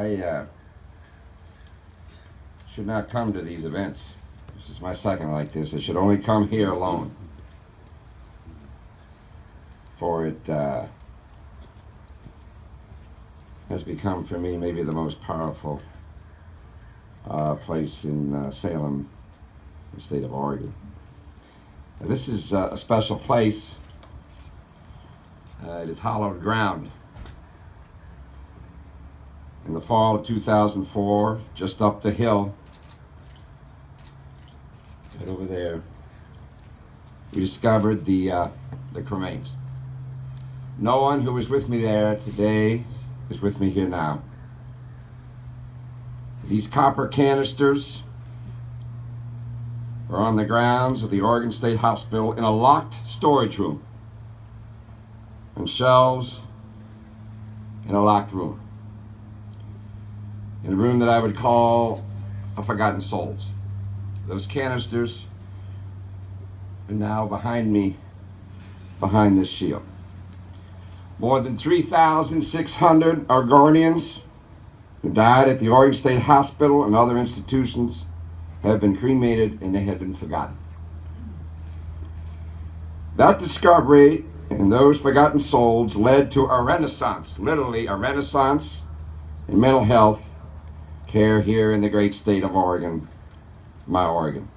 I uh, should not come to these events. This is my second like this. I should only come here alone. For it uh, has become for me maybe the most powerful uh, place in uh, Salem, the state of Oregon. Now, this is uh, a special place. Uh, it is hallowed ground. In the fall of 2004, just up the hill, right over there, we discovered the, uh, the cremains. No one who was with me there today is with me here now. These copper canisters are on the grounds of the Oregon State Hospital in a locked storage room and shelves in a locked room. In a room that I would call a forgotten souls. Those canisters are now behind me, behind this shield. More than 3,600 Oregonians who died at the Oregon State Hospital and other institutions have been cremated and they have been forgotten. That discovery and those forgotten souls led to a renaissance, literally a renaissance in mental health care here in the great state of Oregon, my Oregon.